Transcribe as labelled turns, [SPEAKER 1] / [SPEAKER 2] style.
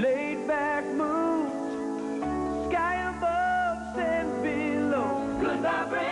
[SPEAKER 1] laid back sky above, sand below.